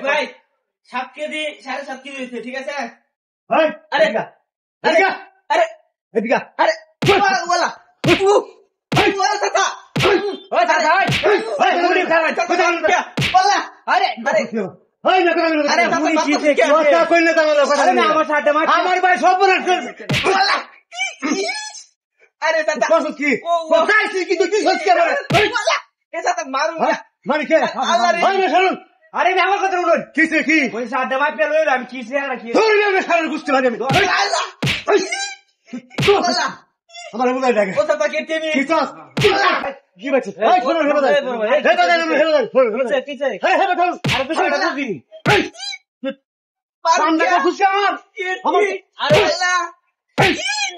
ভাই সাত কেজি সাড়ে সাত কেজি হয়েছে ঠিক আছে আরে, আরে আরে এদিকে। আরে ওলা ওলা চাচা ওই চাচা, ওই। খাবেন, কোথায় আনবেন? ওলা আরে আরে আমার ভাই সব আরে চাচা কি? ও, ও। কোথায় কিন্তু তুই সত্যি চাচা মানে কে? আল্লাহ। আরে আমার কথা শুনুন। কিসে কি? ওই সাথে মার পেল, আমি কিসে কি? ধরে আমি সারা বুঝতে পারি আমি। আমার বোঝাই দেখে ও চাচা কেটে কি বাচ্চা? এই। এই, দেন। কিসে। আরে সামনে কা খুশি আমার? আমার- আরে আল্লাহ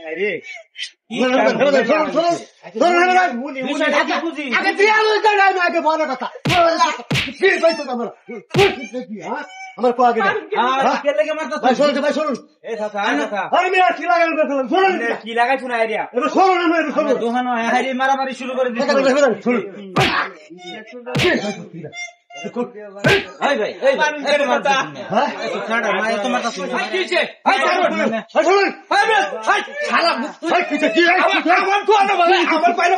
আরে, আগে বড় কথা। কি পাইছো তোমরা? কি, হ্যাঁ? আমার আগে দেন। হ্যাঁ? কে লেগে ভাই, শুনুন, ভাই, শুনুন। এই চাচা, এই চাচা। আরে মিয়া, কি লাগাই বলছিলাম? শুনুন। কি লাগাইছো না আইডিয়া এবার শুনুন, আমি এবার শুনুন। দোহানো হারি মারামারি শুরু করে দিছে শুনুন। মারতা হ্যাঁ? মারতা আমার না পাইলে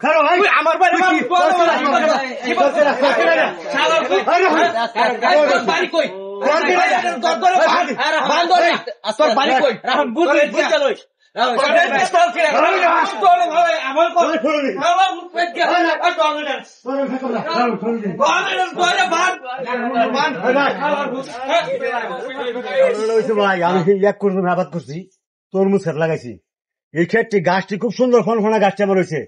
খারাপ। আমার বাড়ি বাড়ি কই? আমি এক আবাদ করছি তরমুজ ক্ষেত লাগাইছি এই ক্ষেতটি গাছটি খুব সুন্দর ফল ফোনা গাছটি আমার হয়েছে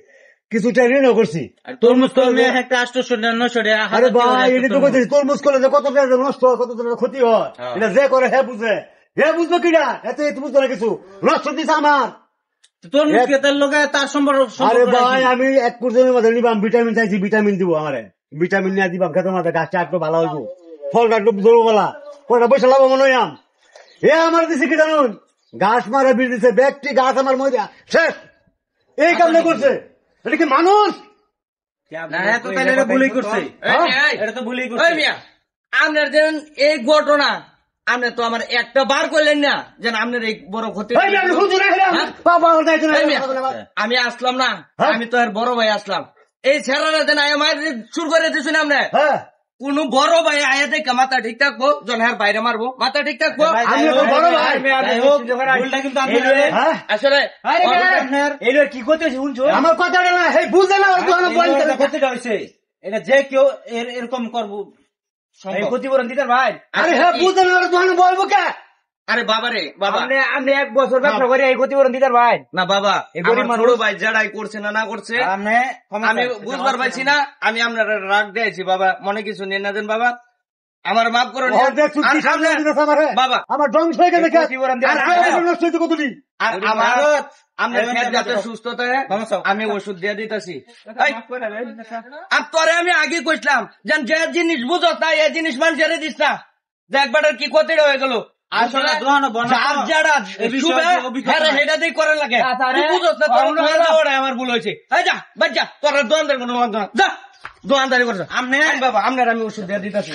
কিছুটা করছি। তরমুজ তো একটা 800 900 আরে ভাই এটা তো কইতেছি তরমুজ করলে কত নষ্ট হয় কত ক্ষতি হয় হ্যাঁ। এটা যে করে হে বুঝে। হে বুঝব কিনা? এত বুঝতো না কিছু। নষ্ট দিছে আমার। তরমুজ খেতের লগে তার সম্পর্ক আরে ভাই আমি এক কুর্জনের মধ্যে নিবাম ভিটামিন চাইছি ভিটামিন দিব আমারে। ভিটামিন নিয়ে দিবাম খেতে মাঝে গাছটা একটু ভালো হইব। ফলটা একটু ধরবো বলা। কয়টা পয়সা লাভ মনে হইয়াম এ আমার দিছে কি জানুন? গাছ মারা বীজ দিছে ব্যক্তি গাছ আমার মরিয়া শেষ। এই কামটা করছে। এটা কি মানুষ? না হ্যাঁ তো তাহলে এটা ভুলই করছে। হ্যাঁ? এটা তো ভুলই ওই করছে মিয়া আপনার যেন এই ঘটনা আপনি তো আমার একটা বার করলেন না যেন আপনার এই বড় ক্ষতি আমি আসলাম না হ্যাঁ? আমি তো আর বড় ভাই আসলাম। এই ছেড়ারা যেন আমার শুরু করে দিচ্ছেন আপনি? হ্যাঁ। কোন বড় ভাই আয়া দেখে মাথা ঠিক থাকব জন হ্যাঁ বাইরে মারবো। মাথা ঠিক থাকব। ভাই, হ্যাঁ আসলে আরে অবশ্যই আপনার। এই কি করতে শুনছো? আমার কথাটা না বুঝে না ওর দোকানে বল এটা ক্ষতিটা হয়েছে এটা যে কেউ এরকম করব ক্ষতিপূরণ দিতে ভাই আরে হে বুঝে না বলব কে? আরে বাবা রে বাবা। আপনি আপনি এক বছর ব্যবসা করে এই ক্ষতিপূরণ দিতে ভাই না বাবা এই গরিব আমার মানুষ- ভাই যারাই করছে না না করছে। আমি বুঝবার পারছি না আমি আপনার রাগ দিয়েছি বাবা। মনে কিছু নিয়ে না দেন বাবা। আমার দিতেছে আমারে। বাবা আমার ধ্বংস হয়ে গেছে আর সুস্থতা আমি ওষুধ দিয়ে দিতেছি। করে। আর তোরে আমি আগে যে জিনিস বুঝো তাই এই জিনিস দিস না। যে একবার কি হয়ে গেল। করে। আমার ভুল হয়েছে। যা তোর কোনো যা করছে। আপনি বাবা আপনার আমি ওষুধ দিয়ে দিতেছি।